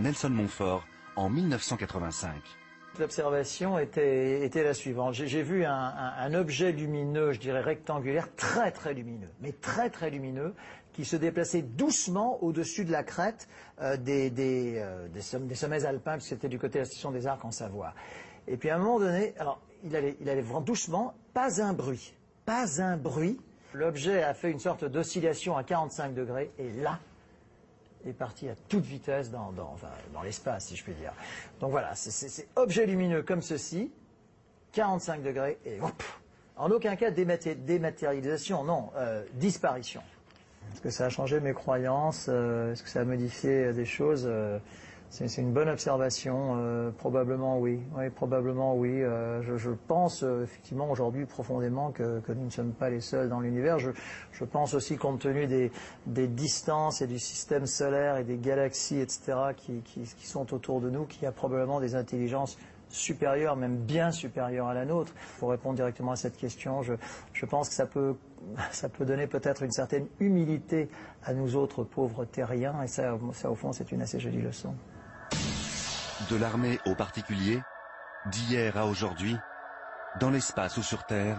Nelson Montfort en 1985. L'observation était, était la suivante. J'ai vu un, objet lumineux, je dirais rectangulaire, très très lumineux, mais très très lumineux, qui se déplaçait doucement au-dessus de la crête euh, des, euh, des sommets alpins, puisque c'était du côté de la station des Arcs en Savoie. Et puis à un moment donné, alors il allait, il allait vraiment doucement, pas un bruit, pas un bruit. L'objet a fait une sorte d'oscillation à 45 degrés, et là, est parti à toute vitesse dans, dans, l'espace, si je puis dire. Donc voilà, c'est- objet lumineux comme ceci, 45 degrés, et hop, en aucun cas dématé- dématérialisation, non, euh, disparition. Est-ce que ça a changé mes croyances euh, Est-ce que ça a modifié des choses Euh, C'est une bonne observation. euh, probablement oui. Probablement oui. Euh, je, pense euh, effectivement aujourd'hui profondément que, nous ne sommes pas les seuls dans l'univers. Je, pense aussi compte tenu des, distances et du système solaire et des galaxies, etc., qui, sont autour de nous, qu'il y a probablement des intelligences supérieure, même bien supérieure à la nôtre. Pour répondre directement à cette question, je, je pense que ça peut, ça peut donner peut-être une certaine humilité à nous autres pauvres terriens, et ça, ça au fond, c'est une assez jolie leçon. De l'armée au particulier, d'hier à aujourd'hui, dans l'espace ou sur Terre,